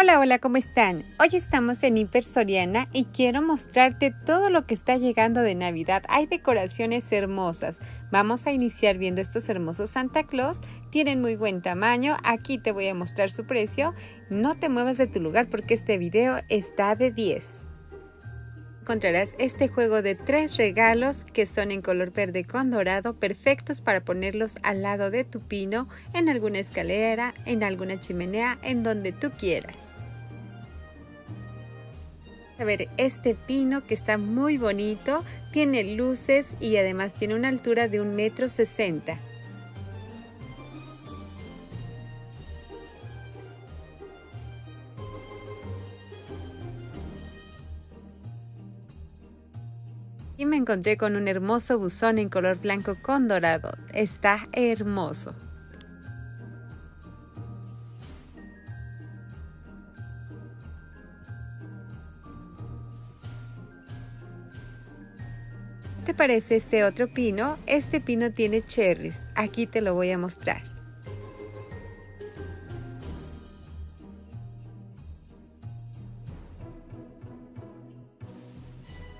Hola, hola, ¿cómo están? Hoy estamos en Hiper Soriana y quiero mostrarte todo lo que está llegando de Navidad. Hay decoraciones hermosas. Vamos a iniciar viendo estos hermosos Santa Claus. Tienen muy buen tamaño. Aquí te voy a mostrar su precio. No te muevas de tu lugar porque este video está de 10 encontrarás este juego de tres regalos que son en color verde con dorado, perfectos para ponerlos al lado de tu pino, en alguna escalera, en alguna chimenea, en donde tú quieras. A ver, este pino que está muy bonito, tiene luces y además tiene una altura de un metro encontré con un hermoso buzón en color blanco con dorado. Está hermoso. ¿Te parece este otro pino? Este pino tiene cherries. Aquí te lo voy a mostrar.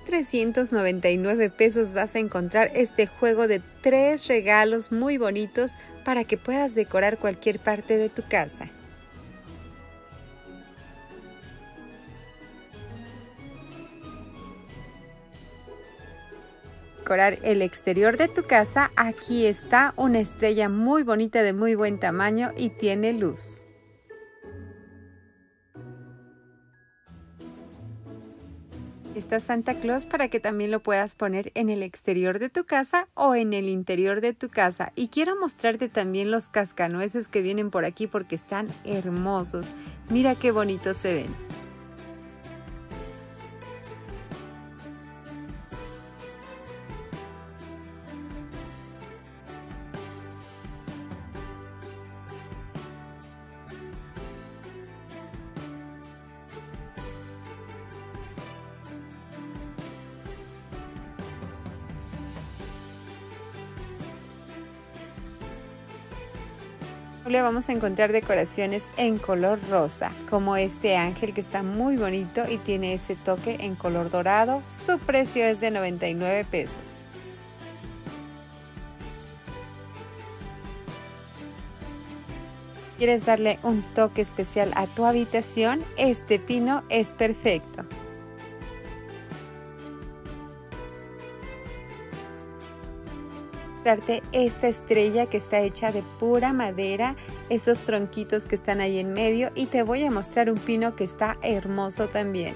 399 pesos vas a encontrar este juego de tres regalos muy bonitos para que puedas decorar cualquier parte de tu casa. Decorar el exterior de tu casa, aquí está una estrella muy bonita de muy buen tamaño y tiene luz. Santa Claus para que también lo puedas poner en el exterior de tu casa o en el interior de tu casa. Y quiero mostrarte también los cascanueces que vienen por aquí porque están hermosos. Mira qué bonitos se ven. Le vamos a encontrar decoraciones en color rosa, como este ángel que está muy bonito y tiene ese toque en color dorado. Su precio es de 99 pesos. ¿Quieres darle un toque especial a tu habitación? Este pino es perfecto. Esta estrella que está hecha de pura madera, esos tronquitos que están ahí en medio y te voy a mostrar un pino que está hermoso también.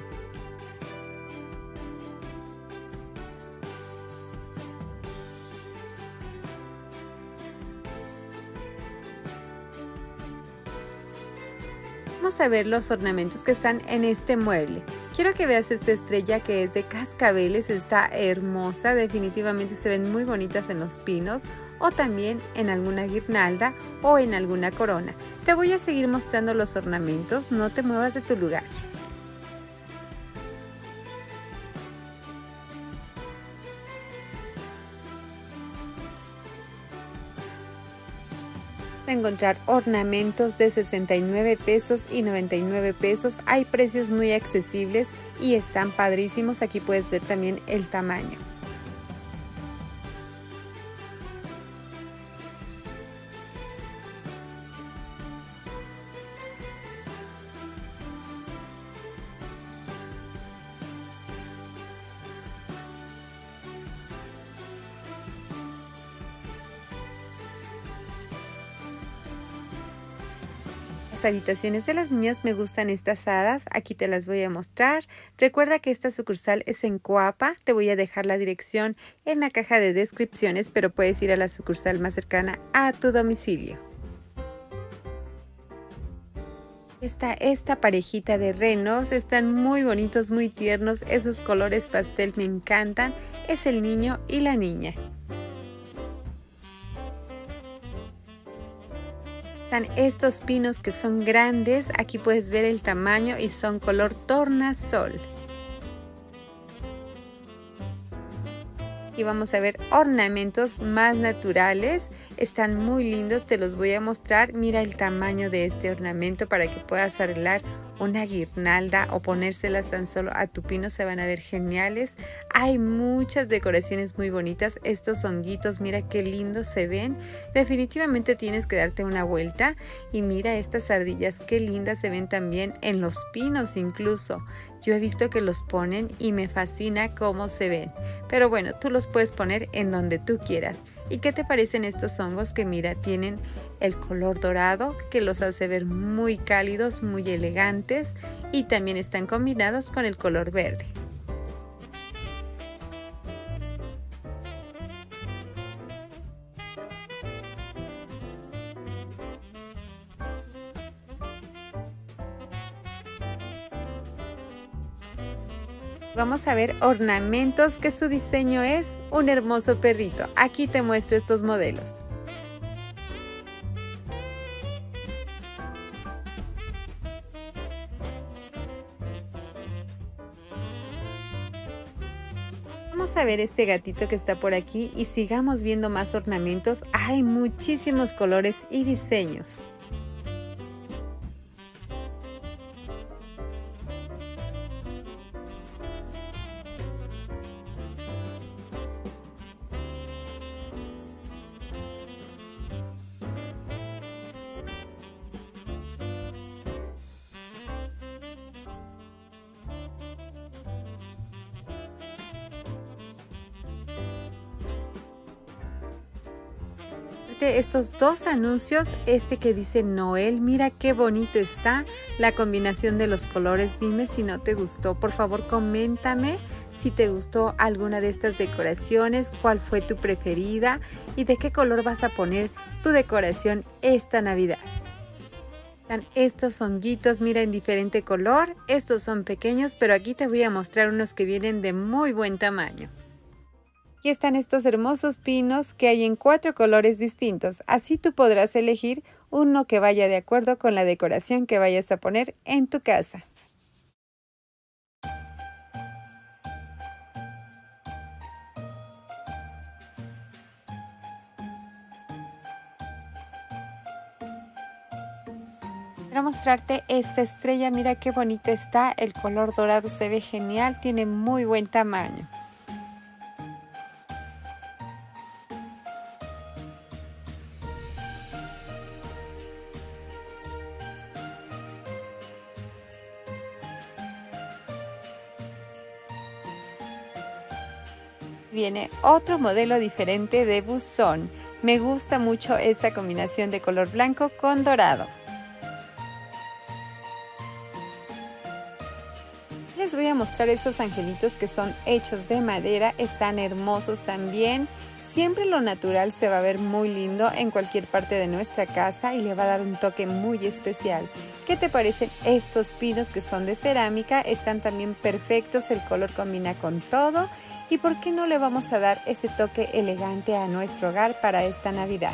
Vamos a ver los ornamentos que están en este mueble. Quiero que veas esta estrella que es de cascabeles, está hermosa, definitivamente se ven muy bonitas en los pinos o también en alguna guirnalda o en alguna corona. Te voy a seguir mostrando los ornamentos, no te muevas de tu lugar. Encontrar ornamentos de 69 pesos y 99 pesos. Hay precios muy accesibles y están padrísimos. Aquí puedes ver también el tamaño. Habitaciones de las niñas me gustan estas hadas, aquí te las voy a mostrar. Recuerda que esta sucursal es en Coapa, te voy a dejar la dirección en la caja de descripciones, pero puedes ir a la sucursal más cercana a tu domicilio. Está esta parejita de renos, están muy bonitos, muy tiernos, esos colores pastel me encantan, es el niño y la niña. Están estos pinos que son grandes. Aquí puedes ver el tamaño y son color tornasol. Aquí vamos a ver ornamentos más naturales. Están muy lindos, te los voy a mostrar. Mira el tamaño de este ornamento para que puedas arreglar una guirnalda o ponérselas tan solo a tu pino se van a ver geniales. Hay muchas decoraciones muy bonitas. Estos honguitos, mira qué lindos se ven. Definitivamente tienes que darte una vuelta y mira estas ardillas, qué lindas se ven también en los pinos incluso. Yo he visto que los ponen y me fascina cómo se ven. Pero bueno, tú los puedes poner en donde tú quieras. ¿Y qué te parecen estos hongos que mira, tienen el color dorado que los hace ver muy cálidos, muy elegantes y también están combinados con el color verde? Vamos a ver ornamentos que su diseño es un hermoso perrito. Aquí te muestro estos modelos. Vamos a ver este gatito que está por aquí y sigamos viendo más ornamentos. Hay muchísimos colores y diseños. Estos dos anuncios, este que dice Noel, mira qué bonito está la combinación de los colores, dime si no te gustó, por favor coméntame si te gustó alguna de estas decoraciones, cuál fue tu preferida y de qué color vas a poner tu decoración esta Navidad. Estos honguitos, mira en diferente color, estos son pequeños, pero aquí te voy a mostrar unos que vienen de muy buen tamaño. Aquí están estos hermosos pinos que hay en cuatro colores distintos, así tú podrás elegir uno que vaya de acuerdo con la decoración que vayas a poner en tu casa. Quiero mostrarte esta estrella, mira qué bonita está, el color dorado se ve genial, tiene muy buen tamaño. Otro modelo diferente de buzón. Me gusta mucho esta combinación de color blanco con dorado. Les voy a mostrar estos angelitos que son hechos de madera, están hermosos también. Siempre lo natural se va a ver muy lindo en cualquier parte de nuestra casa y le va a dar un toque muy especial. ¿Qué te parecen estos pinos que son de cerámica? Están también perfectos, el color combina con todo ¿Y por qué no le vamos a dar ese toque elegante a nuestro hogar para esta Navidad?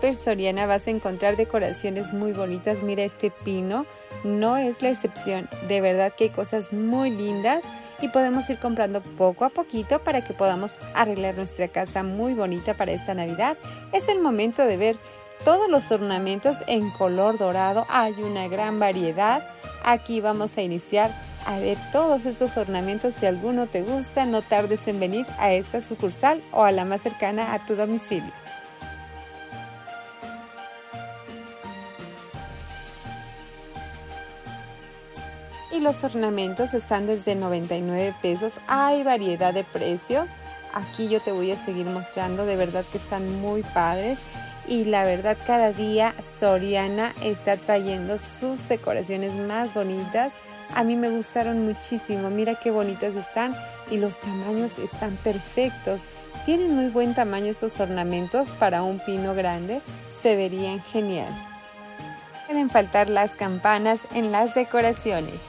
Per Soriana vas a encontrar decoraciones muy bonitas. Mira este pino, no es la excepción. De verdad que hay cosas muy lindas y podemos ir comprando poco a poquito para que podamos arreglar nuestra casa muy bonita para esta Navidad. Es el momento de ver todos los ornamentos en color dorado. Hay una gran variedad. Aquí vamos a iniciar a ver todos estos ornamentos. Si alguno te gusta, no tardes en venir a esta sucursal o a la más cercana a tu domicilio. Y los ornamentos están desde 99 pesos. Hay variedad de precios. Aquí yo te voy a seguir mostrando. De verdad que están muy padres y la verdad cada día Soriana está trayendo sus decoraciones más bonitas a mí me gustaron muchísimo, mira qué bonitas están y los tamaños están perfectos. Tienen muy buen tamaño estos ornamentos para un pino grande, se verían genial. Pueden faltar las campanas en las decoraciones.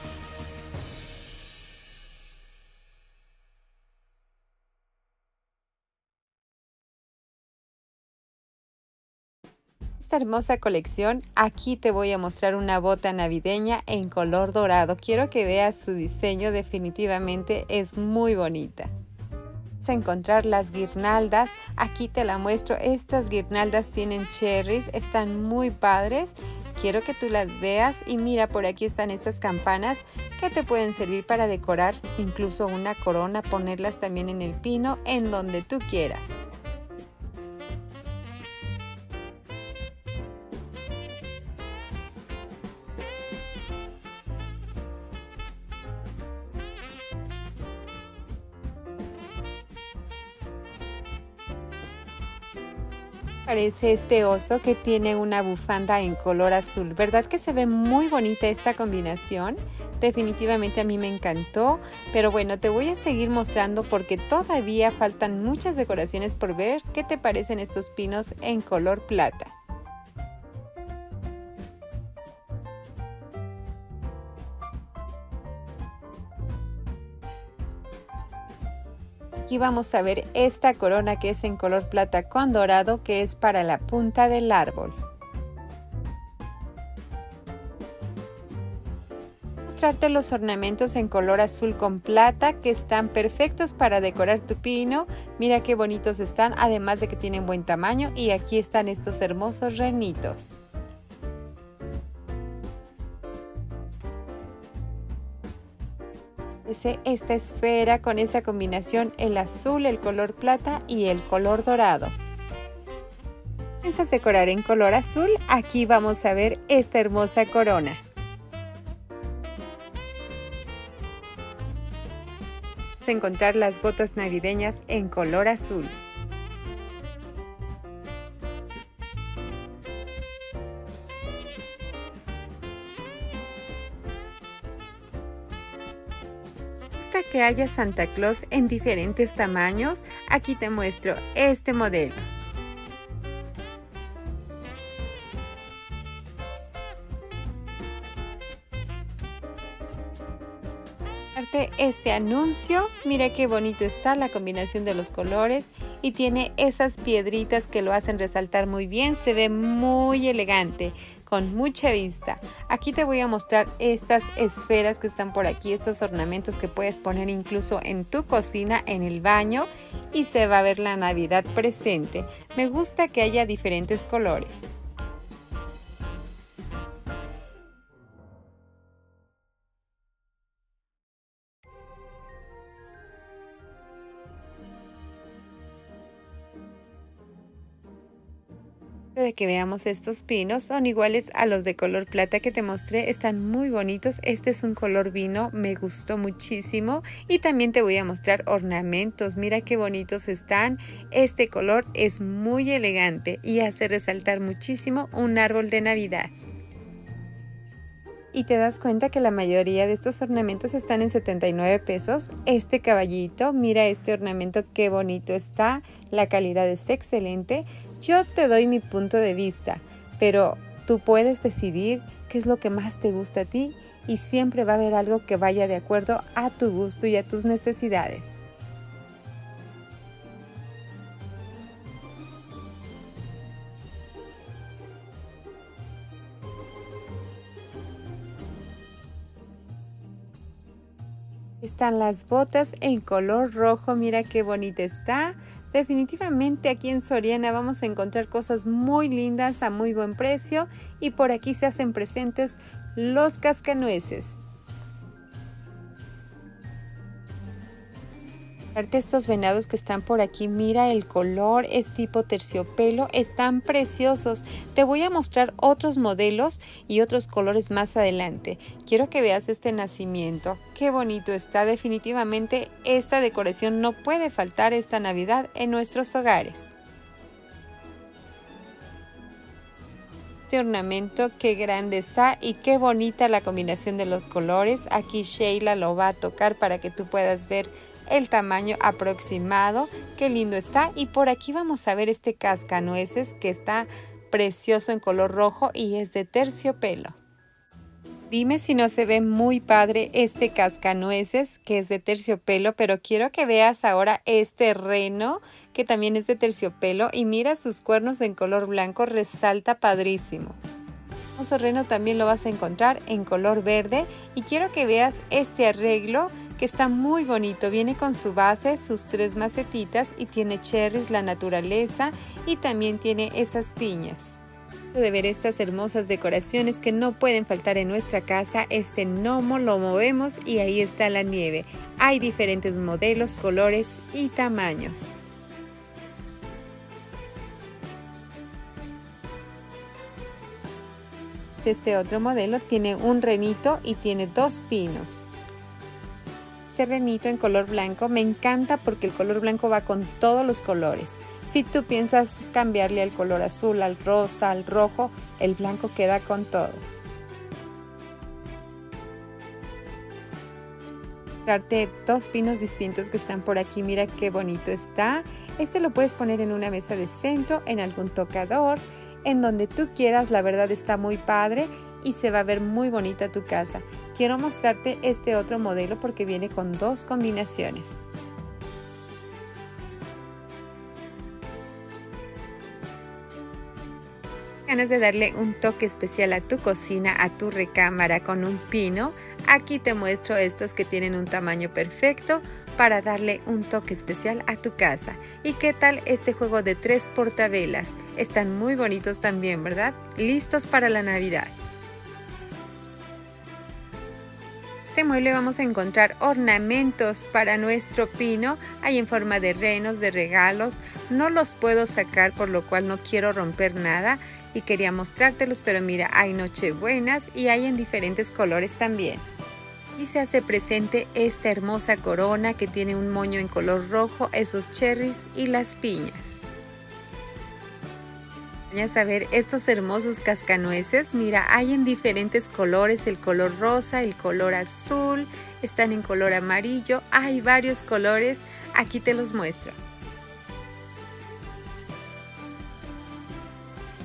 Esta hermosa colección, aquí te voy a mostrar una bota navideña en color dorado. Quiero que veas su diseño, definitivamente es muy bonita. Vas a encontrar las guirnaldas, aquí te la muestro, estas guirnaldas tienen cherries, están muy padres. Quiero que tú las veas y mira por aquí están estas campanas que te pueden servir para decorar incluso una corona, ponerlas también en el pino, en donde tú quieras. Parece este oso que tiene una bufanda en color azul. ¿Verdad que se ve muy bonita esta combinación? Definitivamente a mí me encantó, pero bueno, te voy a seguir mostrando porque todavía faltan muchas decoraciones por ver. ¿Qué te parecen estos pinos en color plata? Aquí vamos a ver esta corona que es en color plata con dorado que es para la punta del árbol. mostrarte los ornamentos en color azul con plata que están perfectos para decorar tu pino. Mira qué bonitos están, además de que tienen buen tamaño y aquí están estos hermosos renitos. Esta esfera con esa combinación el azul, el color plata y el color dorado. A decorar en color azul, aquí vamos a ver esta hermosa corona. Encontrar las botas navideñas en color azul. Que haya Santa Claus en diferentes tamaños? Aquí te muestro este modelo. este anuncio. Mira qué bonito está la combinación de los colores y tiene esas piedritas que lo hacen resaltar muy bien. Se ve muy elegante, con mucha vista. Aquí te voy a mostrar estas esferas que están por aquí, estos ornamentos que puedes poner incluso en tu cocina, en el baño y se va a ver la Navidad presente. Me gusta que haya diferentes colores. Que veamos estos pinos. Son iguales a los de color plata que te mostré. Están muy bonitos. Este es un color vino. Me gustó muchísimo. Y también te voy a mostrar ornamentos. Mira qué bonitos están. Este color es muy elegante y hace resaltar muchísimo un árbol de navidad. Y te das cuenta que la mayoría de estos ornamentos están en 79 pesos. Este caballito, mira este ornamento qué bonito está, la calidad es excelente. Yo te doy mi punto de vista, pero tú puedes decidir qué es lo que más te gusta a ti y siempre va a haber algo que vaya de acuerdo a tu gusto y a tus necesidades. Están las botas en color rojo, mira qué bonita está. Definitivamente aquí en Soriana vamos a encontrar cosas muy lindas a muy buen precio y por aquí se hacen presentes los cascanueces. Estos venados que están por aquí, mira el color, es tipo terciopelo, están preciosos. Te voy a mostrar otros modelos y otros colores más adelante. Quiero que veas este nacimiento, qué bonito está. Definitivamente esta decoración no puede faltar esta Navidad en nuestros hogares. Este ornamento, qué grande está y qué bonita la combinación de los colores. Aquí Sheila lo va a tocar para que tú puedas ver el tamaño aproximado, qué lindo está. Y por aquí vamos a ver este cascanueces que está precioso en color rojo y es de terciopelo. Dime si no se ve muy padre este cascanueces que es de terciopelo, pero quiero que veas ahora este reno que también es de terciopelo y mira sus cuernos en color blanco, resalta padrísimo. El reno también lo vas a encontrar en color verde y quiero que veas este arreglo que está muy bonito. Viene con su base, sus tres macetitas y tiene cherries, la naturaleza y también tiene esas piñas. de ver estas hermosas decoraciones que no pueden faltar en nuestra casa, este gnomo lo movemos y ahí está la nieve. Hay diferentes modelos, colores y tamaños. Este otro modelo tiene un renito y tiene dos pinos. Este en color blanco me encanta porque el color blanco va con todos los colores. Si tú piensas cambiarle al color azul, al rosa, al rojo, el blanco queda con todo. Darte dos pinos distintos que están por aquí, mira qué bonito está. Este lo puedes poner en una mesa de centro, en algún tocador, en donde tú quieras, la verdad está muy padre y se va a ver muy bonita tu casa. Quiero mostrarte este otro modelo porque viene con dos combinaciones. ganas de darle un toque especial a tu cocina, a tu recámara con un pino, aquí te muestro estos que tienen un tamaño perfecto para darle un toque especial a tu casa. ¿Y qué tal este juego de tres portavelas? Están muy bonitos también, ¿verdad? Listos para la Navidad. Este mueble vamos a encontrar ornamentos para nuestro pino. Hay en forma de renos, de regalos. No los puedo sacar por lo cual no quiero romper nada y quería mostrártelos, pero mira, hay nochebuenas y hay en diferentes colores también. Y se hace presente esta hermosa corona que tiene un moño en color rojo, esos cherries y las piñas a ver estos hermosos cascanueces. Mira, hay en diferentes colores, el color rosa, el color azul, están en color amarillo, hay varios colores, aquí te los muestro.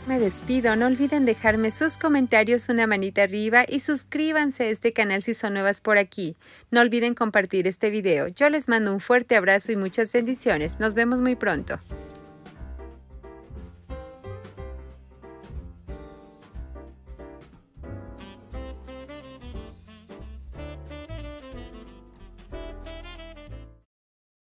Me despido, no olviden dejarme sus comentarios, una manita arriba y suscríbanse a este canal si son nuevas por aquí. No olviden compartir este video. Yo les mando un fuerte abrazo y muchas bendiciones. Nos vemos muy pronto.